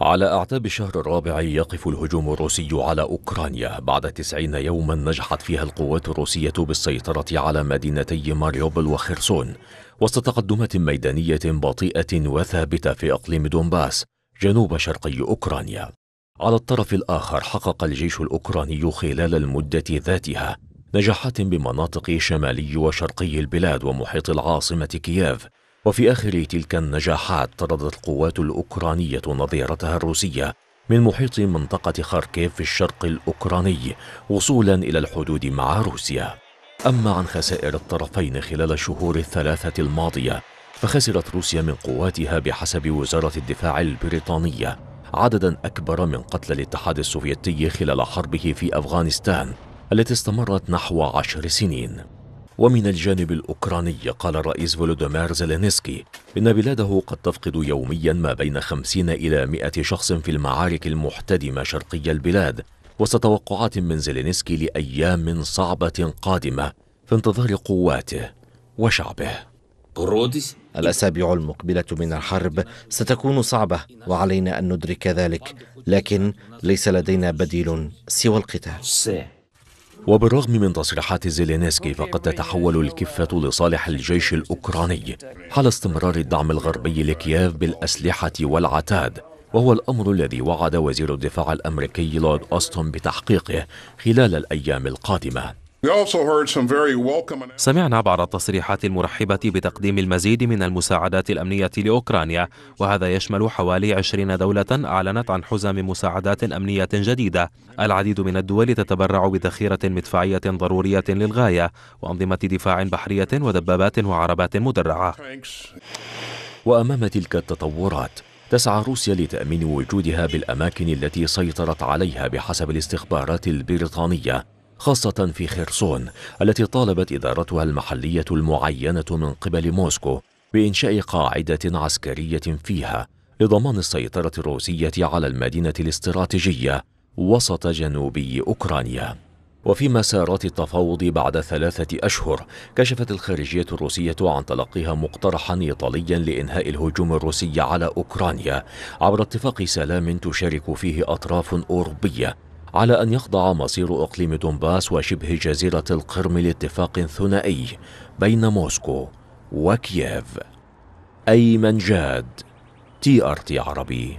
على أعتاب الشهر الرابع يقف الهجوم الروسي على أوكرانيا بعد تسعين يوما نجحت فيها القوات الروسية بالسيطرة على مدينتي ماريوبل وخرسون وسط تقدمات ميدانية بطيئة وثابتة في إقليم دونباس جنوب شرقي أوكرانيا. على الطرف الآخر حقق الجيش الأوكراني خلال المدة ذاتها نجاحات بمناطق شمالي وشرقي البلاد ومحيط العاصمة كييف وفي آخر تلك النجاحات طردت القوات الأوكرانية نظيرتها الروسية من محيط منطقة خاركيف في الشرق الأوكراني وصولا إلى الحدود مع روسيا. أما عن خسائر الطرفين خلال الشهور الثلاثة الماضية فخسرت روسيا من قواتها بحسب وزارة الدفاع البريطانية عددا أكبر من قتل الاتحاد السوفيتي خلال حربه في أفغانستان التي استمرت نحو عشر سنين. ومن الجانب الأوكراني قال الرئيس فولودومير زيلينسكي إن بلاده قد تفقد يوميا ما بين خمسين إلى مئة شخص في المعارك المحتدمة شرقي البلاد وسط توقعات من زيلينسكي لأيام صعبة قادمة في انتظار قواته وشعبه. الأسابيع المقبلة من الحرب ستكون صعبة وعلينا أن ندرك ذلك لكن ليس لدينا بديل سوى القتال. وبالرغم من تصريحات زيلينسكي فقد تتحول الكفة لصالح الجيش الأوكراني حال استمرار الدعم الغربي لكييف بالأسلحة والعتاد وهو الأمر الذي وعد وزير الدفاع الأمريكي لورد أوستون بتحقيقه خلال الأيام القادمة. سمعنا بعض التصريحات المرحبة بتقديم المزيد من المساعدات الأمنية لأوكرانيا وهذا يشمل حوالي عشرين دولة أعلنت عن حزم مساعدات أمنية جديدة. العديد من الدول تتبرع بذخيرة مدفعية ضرورية للغاية وأنظمة دفاع بحرية ودبابات وعربات مدرعة. وأمام تلك التطورات تسعى روسيا لتأمين وجودها بالأماكن التي سيطرت عليها بحسب الاستخبارات البريطانية. خاصة في خرسون التي طالبت إدارتها المحلية المعينة من قبل موسكو بإنشاء قاعدة عسكرية فيها لضمان السيطرة الروسية على المدينة الاستراتيجية وسط جنوبي أوكرانيا. وفي مسارات التفاوض بعد ثلاثة أشهر كشفت الخارجية الروسية عن تلقيها مقترحا إيطاليا لإنهاء الهجوم الروسي على أوكرانيا عبر اتفاق سلام تشارك فيه أطراف أوروبية على أن يخضع مصير إقليم دونباس وشبه جزيرة القرم لاتفاق ثنائي بين موسكو وكييف. أيمن جاد تي أر تي عربي.